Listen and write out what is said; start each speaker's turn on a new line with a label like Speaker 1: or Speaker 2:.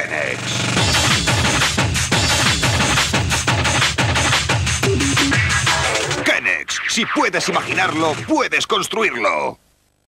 Speaker 1: Kenex. Kenex, si puedes imaginarlo, puedes construirlo.